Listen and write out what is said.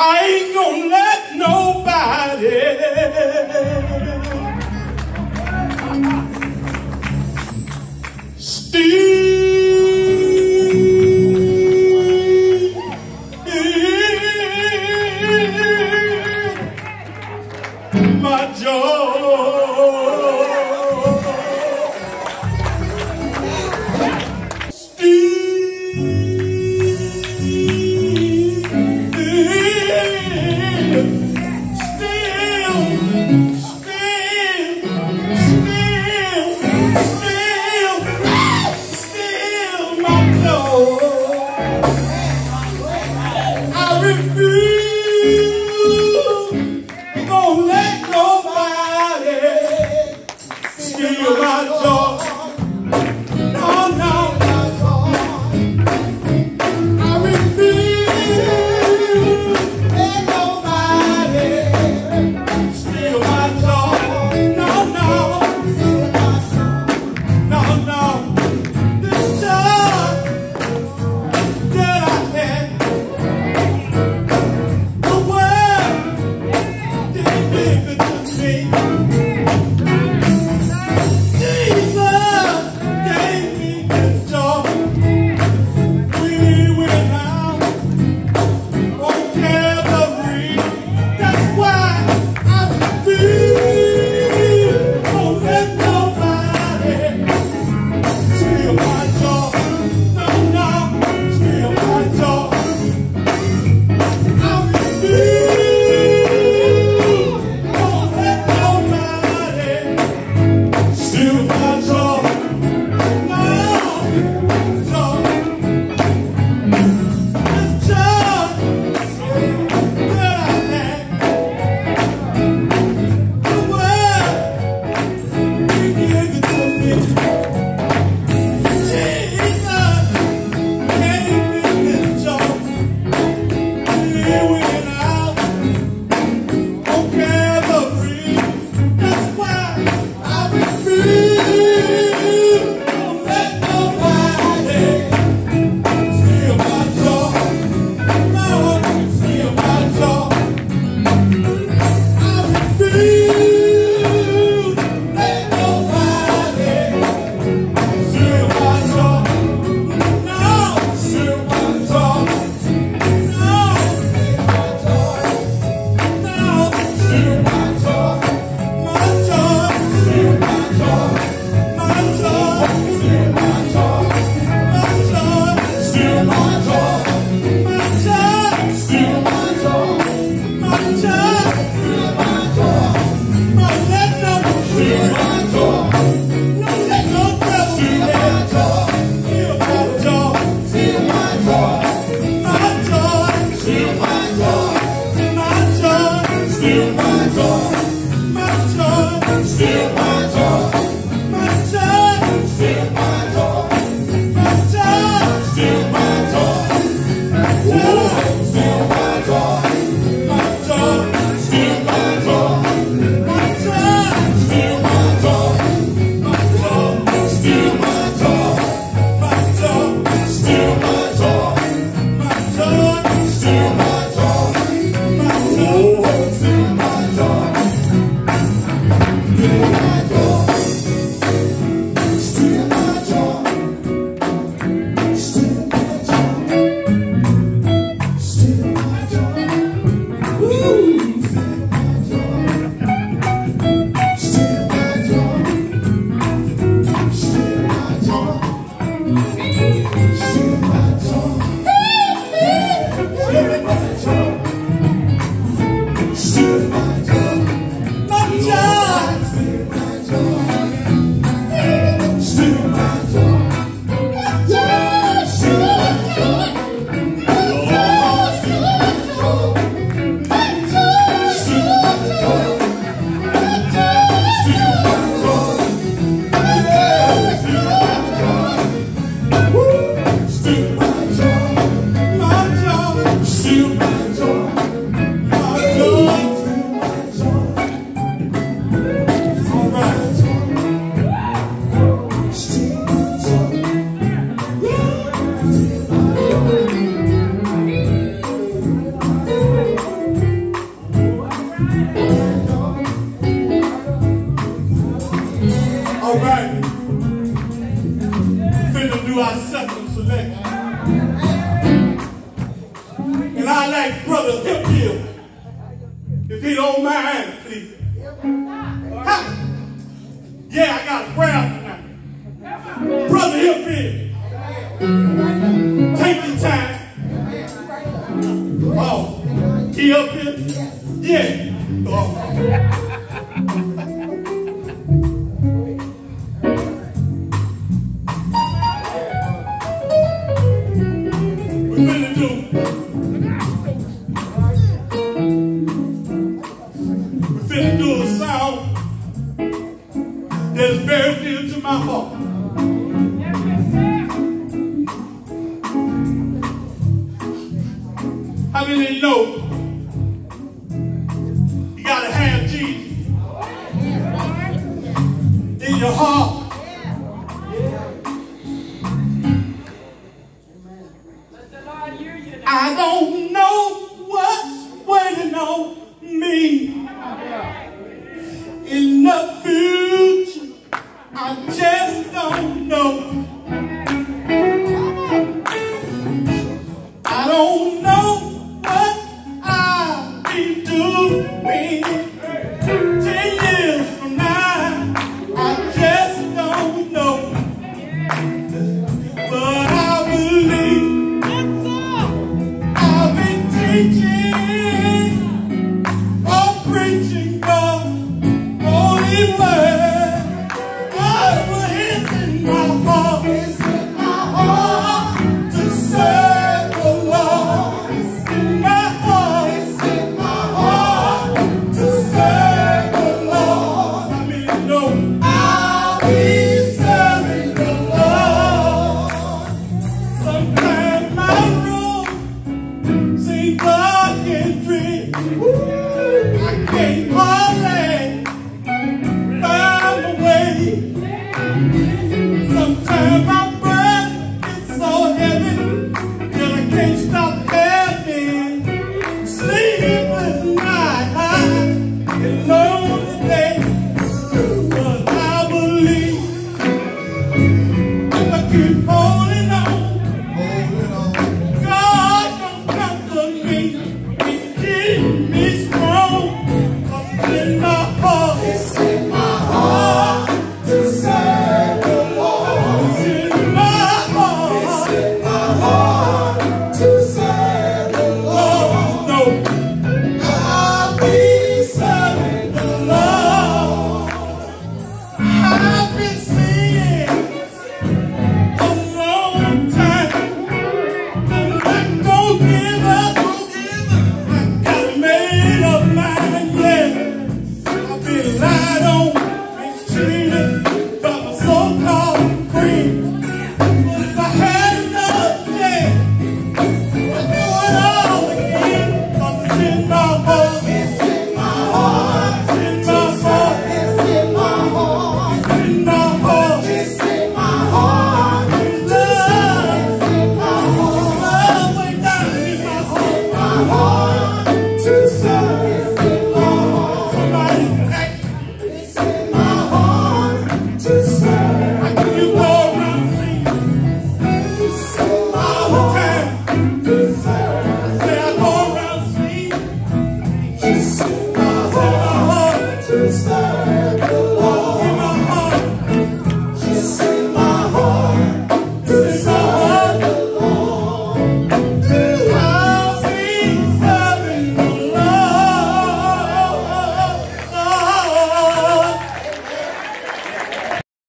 I ain't gonna let nobody steal my joy. If he don't mind, please. Yeah, I got a prayer tonight. Brother, help me. Take your time. Oh, he up here? Yeah. Oh. that's buried into my heart. gente.